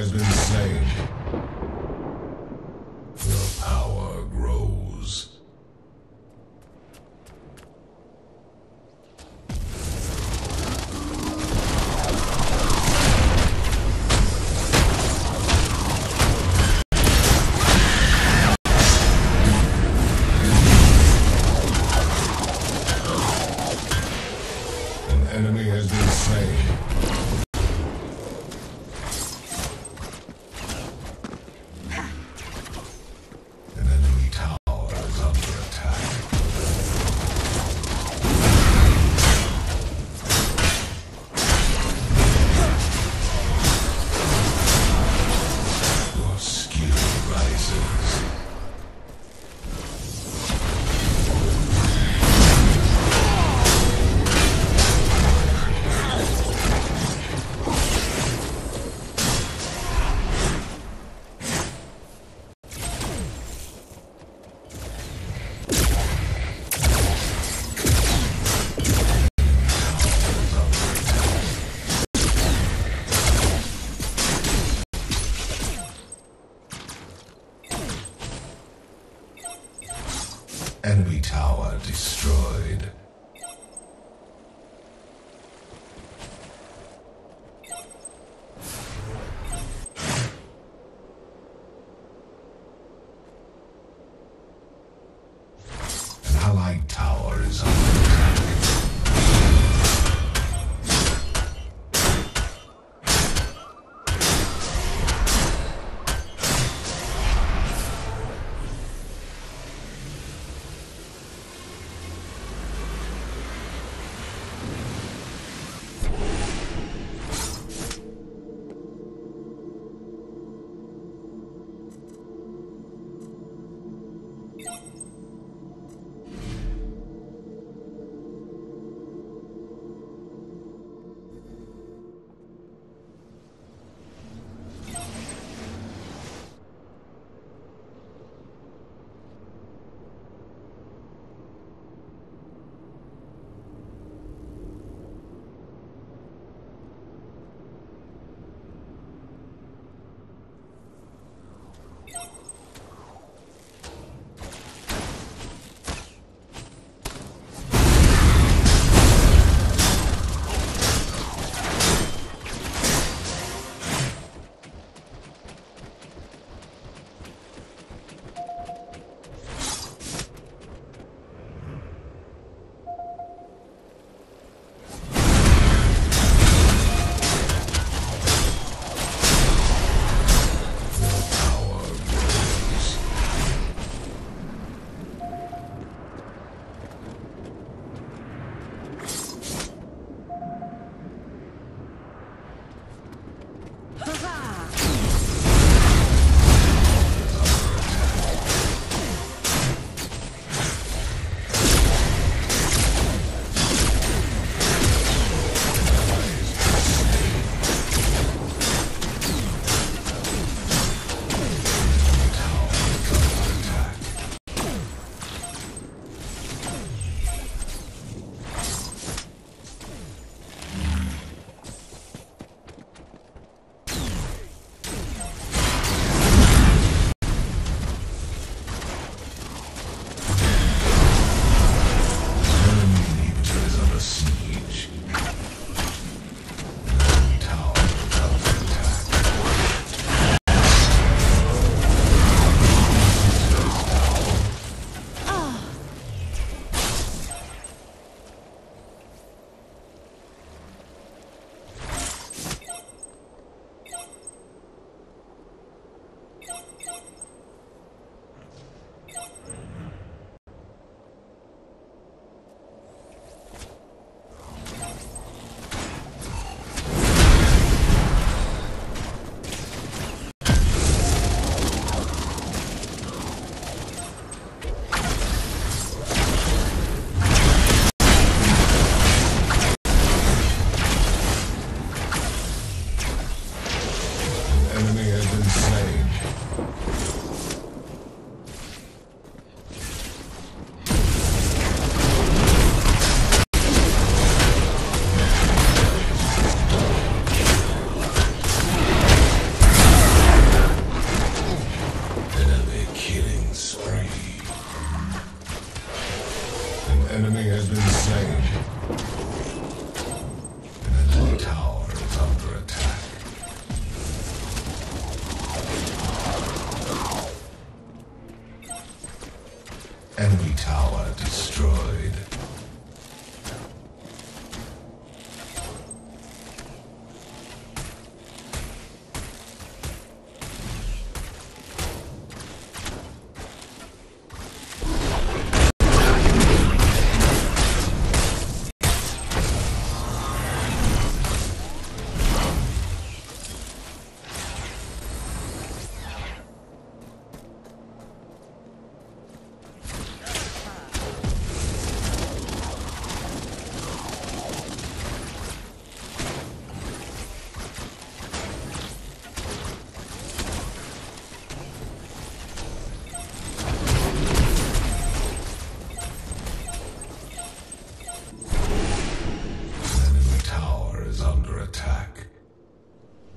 has been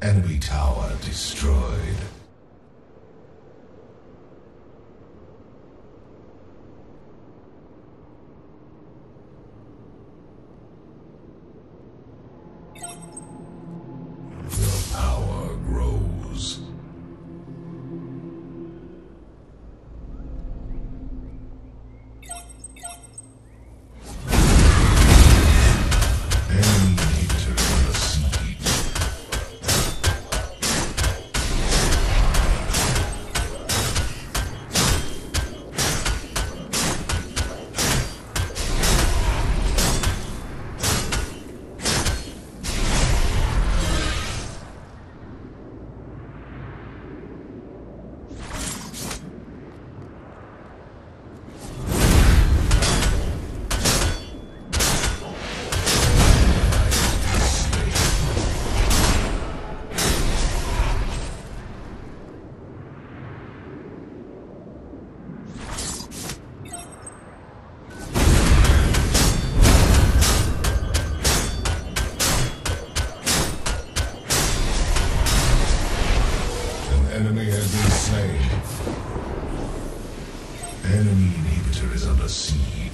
Enemy tower destroyed. enemy has been slain. Enemy inhibitor is under siege.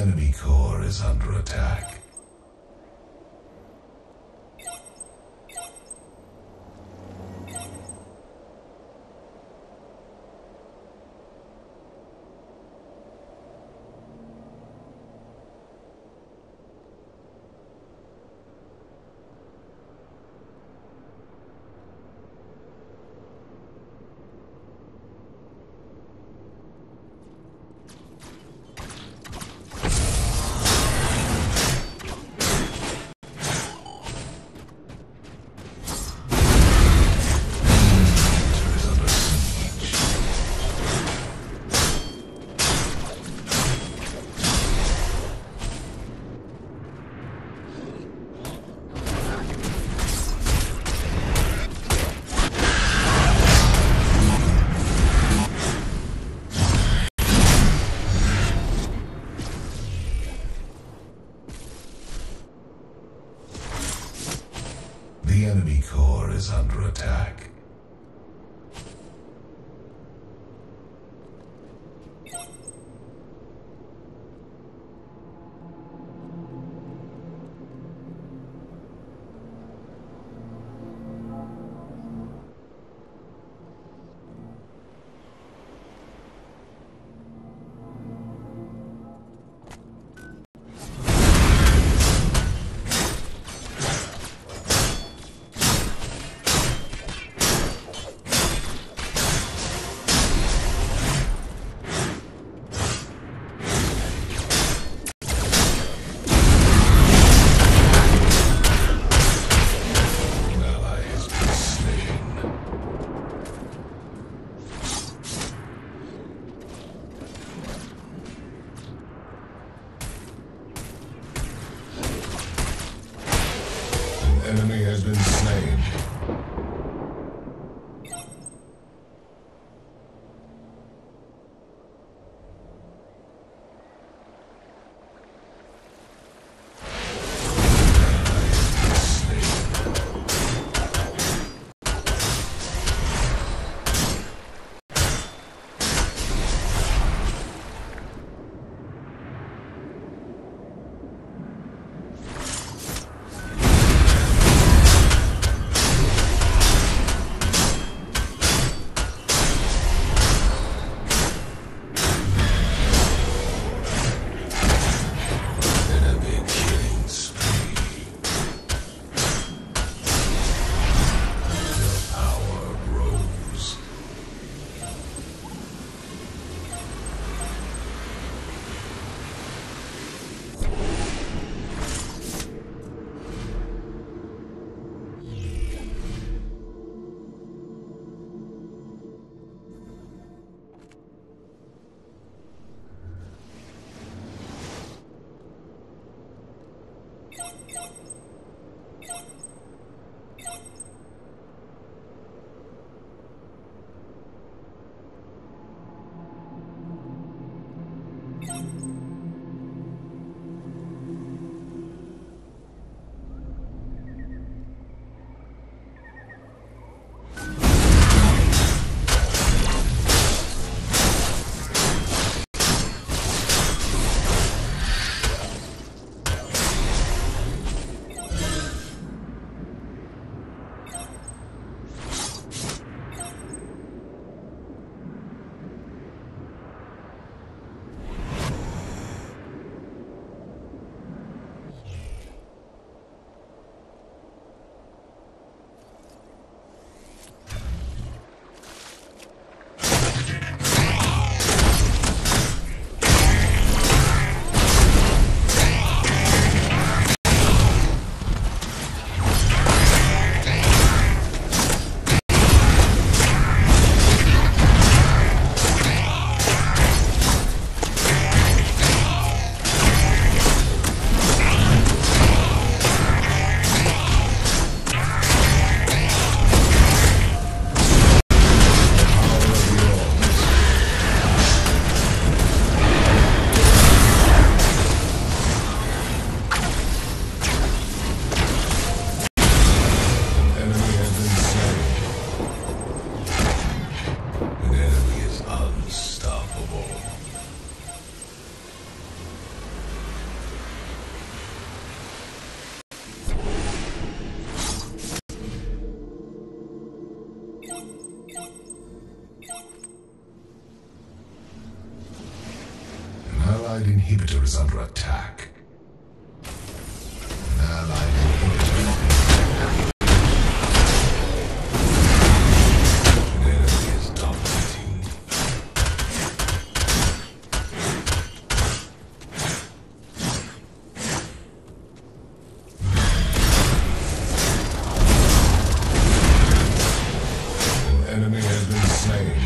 enemy core is under attack. Core is under attack. Inhibitor is under attack. Enemy is dominating. Enemy has been slain.